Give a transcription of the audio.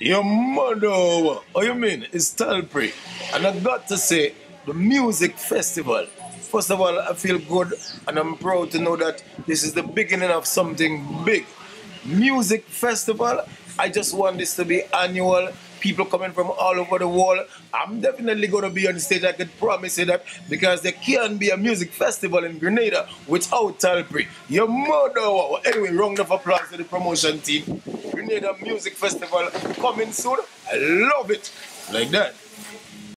Your mother, oh you mean? It's Tallpree. And I got to say, the music festival. First of all, I feel good and I'm proud to know that this is the beginning of something big. Music festival, I just want this to be annual. People coming from all over the world. I'm definitely going to be on stage. I can promise you that because there can't be a music festival in Grenada without Tallpree. Your mother. Anyway, round of applause to the promotion team. Grenada Music Festival coming soon. I love it. Like that.